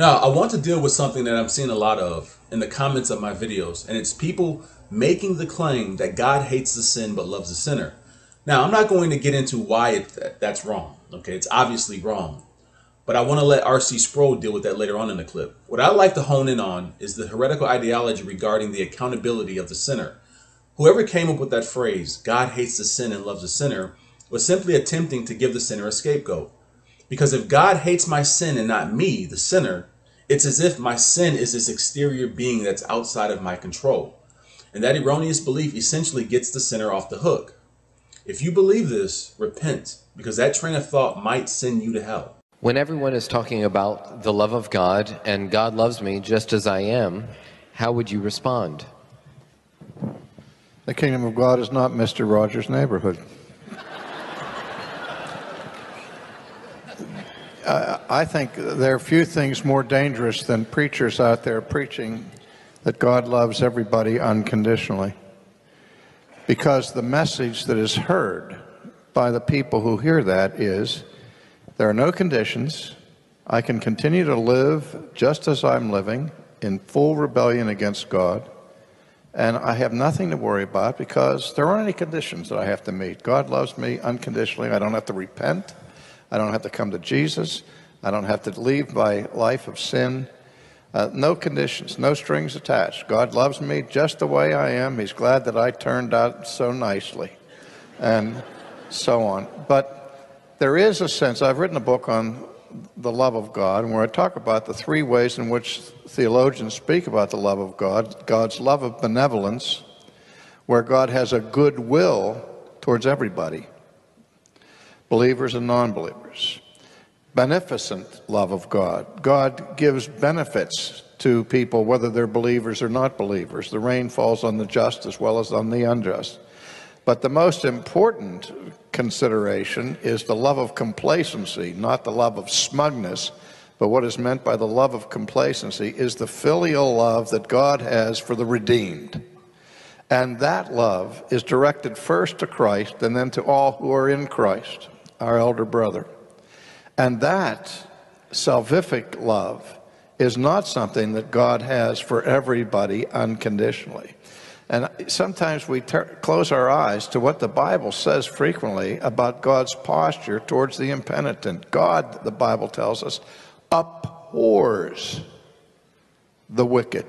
Now, I want to deal with something that I'm seeing a lot of in the comments of my videos, and it's people making the claim that God hates the sin but loves the sinner. Now, I'm not going to get into why it, that's wrong. Okay, it's obviously wrong. But I want to let R.C. Sproul deal with that later on in the clip. What I'd like to hone in on is the heretical ideology regarding the accountability of the sinner. Whoever came up with that phrase, God hates the sin and loves the sinner, was simply attempting to give the sinner a scapegoat. Because if God hates my sin and not me, the sinner, it's as if my sin is this exterior being that's outside of my control. And that erroneous belief essentially gets the sinner off the hook. If you believe this, repent, because that train of thought might send you to hell. When everyone is talking about the love of God and God loves me just as I am, how would you respond? The kingdom of God is not Mr. Rogers' neighborhood. Uh, I think there are few things more dangerous than preachers out there preaching that God loves everybody unconditionally. Because the message that is heard by the people who hear that is there are no conditions. I can continue to live just as I'm living in full rebellion against God. And I have nothing to worry about because there aren't any conditions that I have to meet. God loves me unconditionally. I don't have to repent. I don't have to come to Jesus. I don't have to leave my life of sin. Uh, no conditions, no strings attached. God loves me just the way I am. He's glad that I turned out so nicely, and so on. But there is a sense, I've written a book on the love of God, where I talk about the three ways in which theologians speak about the love of God God's love of benevolence, where God has a good will towards everybody, believers and non believers beneficent love of God. God gives benefits to people, whether they're believers or not believers. The rain falls on the just as well as on the unjust. But the most important consideration is the love of complacency, not the love of smugness, but what is meant by the love of complacency is the filial love that God has for the redeemed. And that love is directed first to Christ and then to all who are in Christ, our elder brother. And that salvific love is not something that God has for everybody unconditionally. And sometimes we close our eyes to what the Bible says frequently about God's posture towards the impenitent. God, the Bible tells us, abhors the wicked.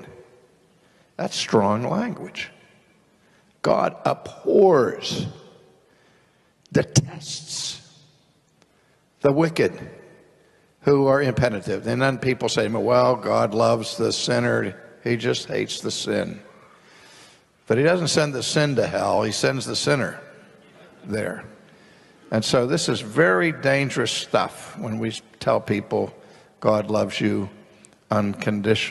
That's strong language. God abhors, detests the wicked who are impenitent. And then people say, well, God loves the sinner, he just hates the sin. But he doesn't send the sin to hell, he sends the sinner there. And so this is very dangerous stuff when we tell people God loves you unconditionally.